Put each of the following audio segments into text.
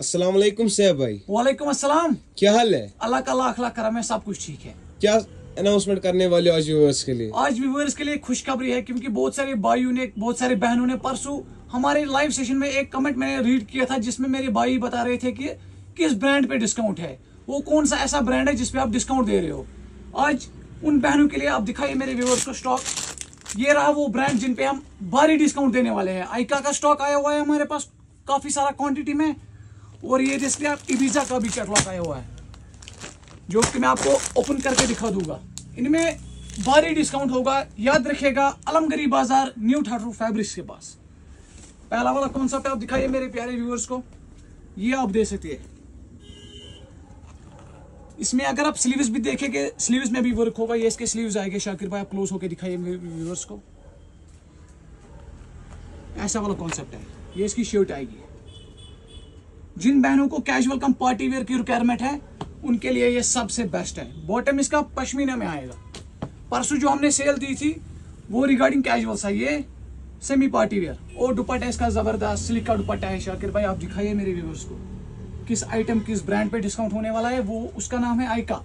अस्सलाम वालेकुम भाई वालेकुम अस्सलाम। क्या हाल है? अल्लाह का लाख लाख करम है सब कुछ ठीक है। क्या अनाउंसमेंट करने वाले आज व्यूअर्स के लिए? आज व्यूवर्स के लिए खुशखबरी है क्योंकि बहुत सारे भाइयों ने बहुत सारे बहनों ने परसों हमारे लाइव सेशन में एक कमेंट मैंने रीड किया था जिसमें मेरे भाई बता रहे थे कि किस ब्रांड पे डिस्काउंट है। वो कौन सा ऐसा ब्रांड है जिसपे आप डिस्काउंट दे रहे हो? आज उन बहनों के लिए आप दिखाइए मेरे व्यूवर्स को स्टॉक ये रहा वो ब्रांड जिन पे हम भारी डिस्काउंट देने वाले हैं। आइका का स्टॉक आया हुआ है हमारे पास काफ़ी सारा क्वांटिटी में। और ये जिसमें आप इबीजा का भी कैटलॉग आया हुआ है, जो कि मैं आपको ओपन करके दिखा दूँगा। इनमें भारी डिस्काउंट होगा, याद रखिएगा अलमगरी बाज़ार न्यू ठाटू फैब्रिक्स के पास। पहला वाला कॉन्सेप्ट आप दिखाइए मेरे प्यारे व्यूअर्स को? ये आप दे सकते हैं। इसमें अगर आप स्लीव्स भी देखेंगे स्लीव्स में भी वर्क होगा, ये इसके स्लीव्स आएँगे। शाकिर भाई, आप क्लोज होकर दिखाइए मेरे व्यूअर्स को। ऐसा वाला कॉन्सेप्ट है। ये इसकी शर्ट आएगी। जिन बहनों को कैजुअल कम पार्टी वेयर की रिक्वायरमेंट है, उनके लिए ये सबसे बेस्ट है। बॉटम इसका पश्मीना में आएगा। परसों जो हमने सेल दी थी, वो रिगार्डिंग कैजुअल सा ये सेमी पार्टी वेयर और दुपट्टा इसका ज़बरदस्त, सिल्क का दुपट्टा है, शाकिर भाई, आप दिखाइए मेरे व्यूवर्स को। किस आइटम किस ब्रांड पे डिस्काउंट होने वाला है, वो उसका नाम है आइका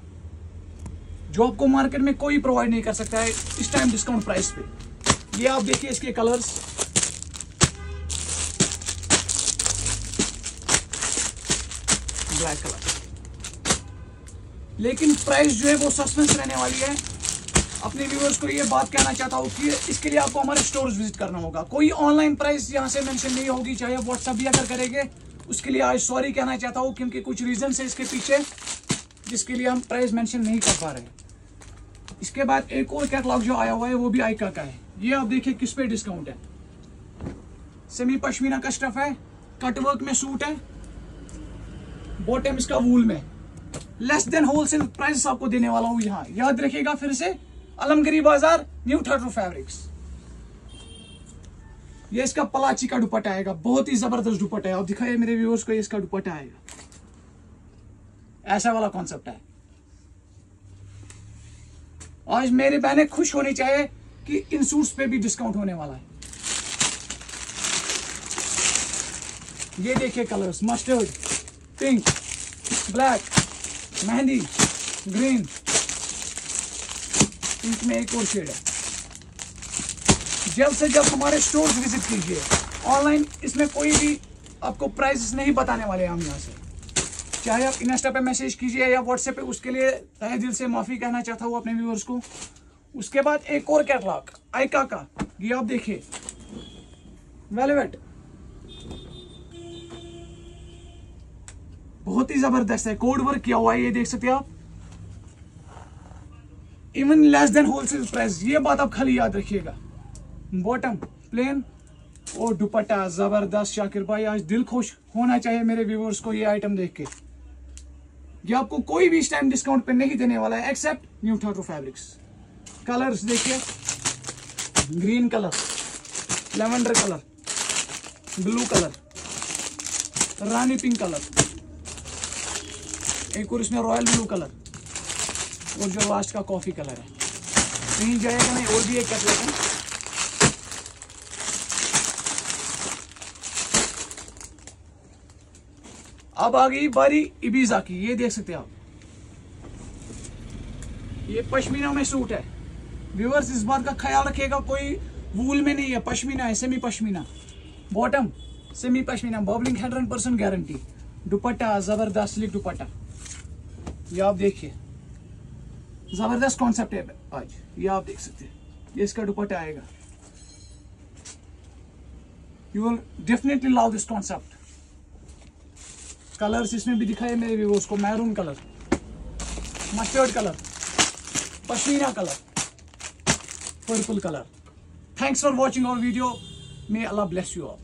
जो आपको मार्केट में कोई प्रोवाइड नहीं कर सकता है, इस टाइम डिस्काउंट प्राइस पे। ये आप देखिए इसके कलर्स ब्लैक कलर लेकिन प्राइस जो है वो सस्पेंस रहने वाली है। अपने व्यूअर्स को ये बात कहना चाहता हूँ कि इसके लिए आपको हमारे स्टोर्स विज़िट करना होगा। कोई ऑनलाइन प्राइस यहाँ से मेंशन नहीं होगी, चाहे व्हाट्सअप भी अगर करेंगे, उसके लिए आज सॉरी कहना चाहता हूँ, क्योंकि कुछ रीजन है इसके पीछे, जिसके लिए हम प्राइस मेंशन नहीं कर पा रहे इसके बाद एक और कैटलॉग जो आया हुआ है, वो भी आइका का है। ये आप देखिए किस पे डिस्काउंट है। सेमी पश्मीना का स्टफ़ है कटवर्क में सूट है बॉटम इसका वूल में। लेस देन होलसेल प्राइस आपको देने वाला हूँ यहाँ। याद रखिएगा फिर से अलमगरी बाज़ार न्यू थर्टू फैब्रिक्स ये इसका पलाची का दुपट्टा आएगा। बहुत ही ज़बरदस्त दुपट्टा है। आप दिखाइए मेरे व्यूअर्स को इसका दुपट्टा आएगा। ऐसा वाला कॉन्सेप्ट है। आज मेरे बहने खुश होनी चाहिए कि इन सूट्स पे भी डिस्काउंट होने वाला है। ये देखिए colours mustard pink black mehndi green pink में एक और शेड है। जल्द से जल्द हमारे स्टोर्स विज़िट कीजिए। ऑनलाइन इसमें कोई भी आपको प्राइस नहीं बताने वाले हम यहाँ से। चाहे आप इंस्टा पे मैसेज कीजिए या व्हाट्सएप पे, उसके लिए तहे दिल से माफ़ी कहना चाहता हूँ अपने व्यूअर्स को। उसके बाद एक और कैटलॉग आइका का। ये आप देखिए। वेलवेट बहुत ही ज़बरदस्त है। कोड वर्क किया हुआ है, ये देख सकते हैं आप। Even less than wholesale price ये बात आप खाली याद रखिएगा। बॉटम प्लेन और दुपट्टा, ज़बरदस्त। शाकिर भाई, आज दिल खुश होना चाहिए मेरे व्यूवर्स को ये आइटम देख के। ये आपको कोई भी इस टाइम डिस्काउंट पे नहीं देने वाला है एक्सेप्ट न्यू ठाटो फैब्रिक्स कलर्स देखिए। Green colour lavender colour blue colour rani pink colour एक और इसमें रॉयल ब्लू कलर और जो लास्ट का कॉफ़ी कलर है। कहीं जाएगा नहीं, और भी एक कैटलॉग है। अब आ गई बारी इबीजा की, ये देख सकते हैं आप। ये पश्मीना में सूट है। व्यूअर्स इस बात का ख्याल रखिएगा, कोई वूल में नहीं है, पश्मीना है semi pashmina bottom semi pashmina bubbling hundred percent guarantee dupatta, ज़बरदस्त दुपट्टा। ये आप देखिए। ज़बरदस्त कॉन्सेप्ट है आज। ये आप देख सकते हैं। ये इसका दुपट्टा आएगा। You will definitely love this concept colours इसमें भी दिखाए मेरे व्यूवर्स को। Maroon colour mustard colour pashmina colour purple colour thanks for watching our video may Allah bless you all